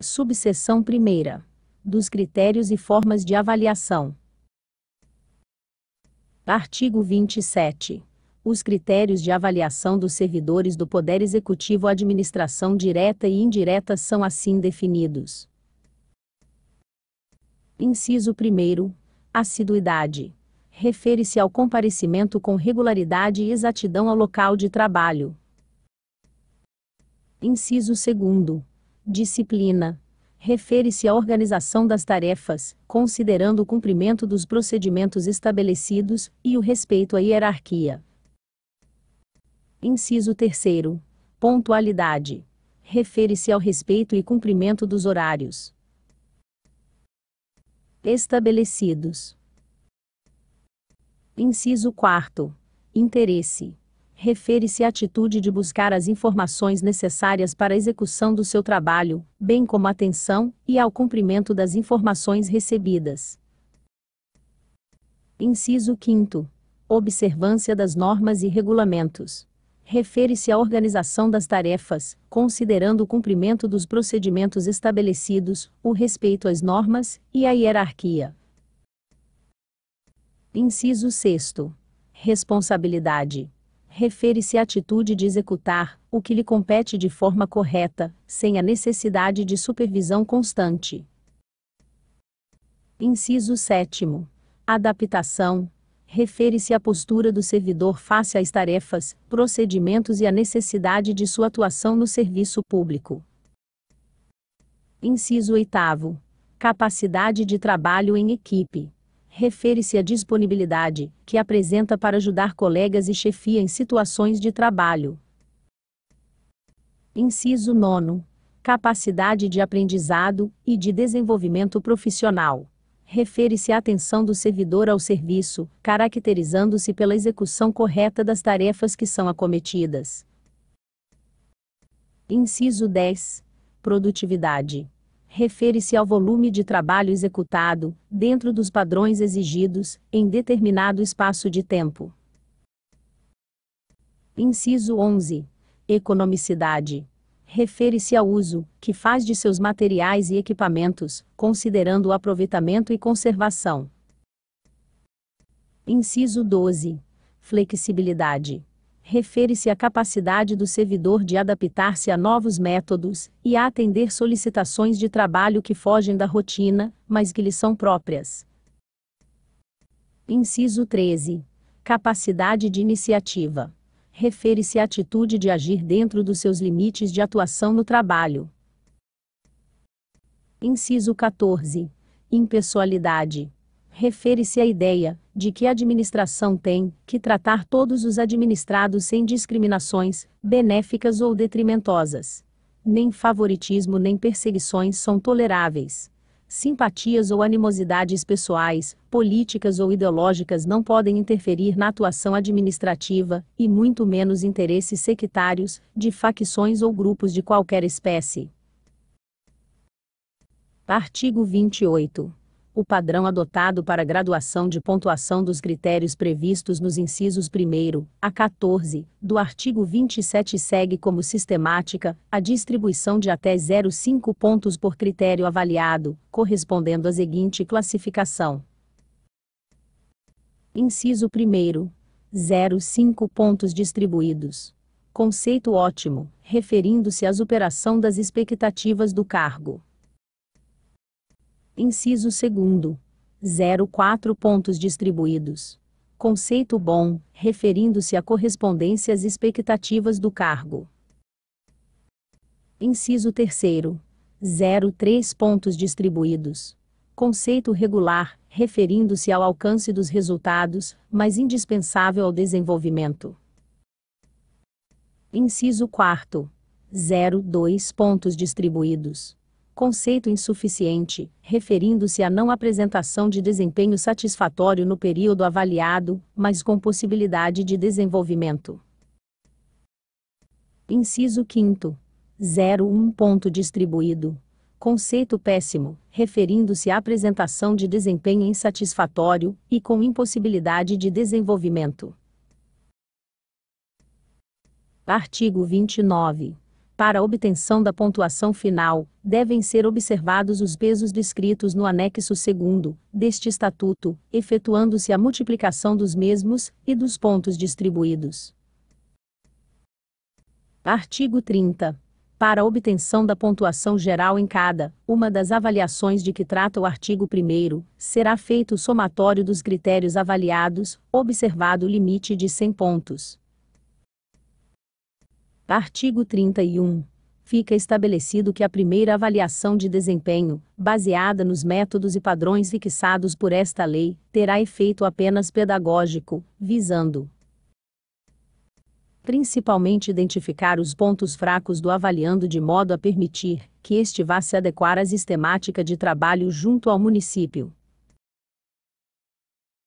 Subseção 1. Dos critérios e formas de avaliação. Artigo 27. Os critérios de avaliação dos servidores do Poder Executivo Administração direta e indireta são assim definidos. Inciso 1. Assiduidade. Refere-se ao comparecimento com regularidade e exatidão ao local de trabalho. Inciso 2. Disciplina. Refere-se à organização das tarefas, considerando o cumprimento dos procedimentos estabelecidos e o respeito à hierarquia. Inciso 3. Pontualidade. Refere-se ao respeito e cumprimento dos horários estabelecidos. Inciso 4. Interesse. Refere-se à atitude de buscar as informações necessárias para a execução do seu trabalho, bem como atenção e ao cumprimento das informações recebidas. Inciso 5. Observância das normas e regulamentos refere-se à organização das tarefas, considerando o cumprimento dos procedimentos estabelecidos, o respeito às normas e à hierarquia. Inciso 6. Responsabilidade. Refere-se à atitude de executar o que lhe compete de forma correta, sem a necessidade de supervisão constante. Inciso 7. Adaptação, refere-se à postura do servidor face às tarefas, procedimentos e à necessidade de sua atuação no serviço público. Inciso 8. Capacidade de trabalho em equipe. Refere-se à disponibilidade, que apresenta para ajudar colegas e chefia em situações de trabalho. Inciso 9. Capacidade de aprendizado e de desenvolvimento profissional refere-se à atenção do servidor ao serviço, caracterizando-se pela execução correta das tarefas que são acometidas. Inciso 10. Produtividade. Refere-se ao volume de trabalho executado, dentro dos padrões exigidos, em determinado espaço de tempo. Inciso 11. Economicidade refere-se ao uso que faz de seus materiais e equipamentos, considerando o aproveitamento e conservação. Inciso 12. Flexibilidade. Refere-se à capacidade do servidor de adaptar-se a novos métodos e a atender solicitações de trabalho que fogem da rotina, mas que lhe são próprias. Inciso 13. Capacidade de iniciativa refere-se à atitude de agir dentro dos seus limites de atuação no trabalho. Inciso 14. Impessoalidade. Refere-se à ideia de que a administração tem que tratar todos os administrados sem discriminações, benéficas ou detrimentosas. Nem favoritismo nem perseguições são toleráveis simpatias ou animosidades pessoais, políticas ou ideológicas não podem interferir na atuação administrativa, e muito menos interesses sectários, de facções ou grupos de qualquer espécie. Artigo 28 o padrão adotado para graduação de pontuação dos critérios previstos nos incisos 1 a 14 do artigo 27 segue como sistemática a distribuição de até 0,5 pontos por critério avaliado, correspondendo à seguinte classificação. Inciso 1 0,5 pontos distribuídos. Conceito ótimo, referindo-se à superação das expectativas do cargo. Inciso 2. 04 pontos distribuídos. Conceito bom, referindo-se à correspondência às expectativas do cargo. Inciso 3. 03 pontos distribuídos. Conceito regular, referindo-se ao alcance dos resultados, mas indispensável ao desenvolvimento. Inciso 4. 02 pontos distribuídos conceito insuficiente, referindo-se à não apresentação de desempenho satisfatório no período avaliado, mas com possibilidade de desenvolvimento. Inciso 5. 01 ponto distribuído. Conceito péssimo, referindo-se à apresentação de desempenho insatisfatório e com impossibilidade de desenvolvimento. Artigo 29 Para obtenção da pontuação final, devem ser observados os pesos descritos no anexo 2 deste Estatuto, efetuando-se a multiplicação dos mesmos e dos pontos distribuídos. Artigo 30. Para obtenção da pontuação geral em cada uma das avaliações de que trata o artigo 1, será feito o somatório dos critérios avaliados, observado o limite de 100 pontos. Artigo 31. Fica estabelecido que a primeira avaliação de desempenho, baseada nos métodos e padrões fixados por esta lei, terá efeito apenas pedagógico, visando principalmente identificar os pontos fracos do avaliando de modo a permitir que este vá se adequar à sistemática de trabalho junto ao município.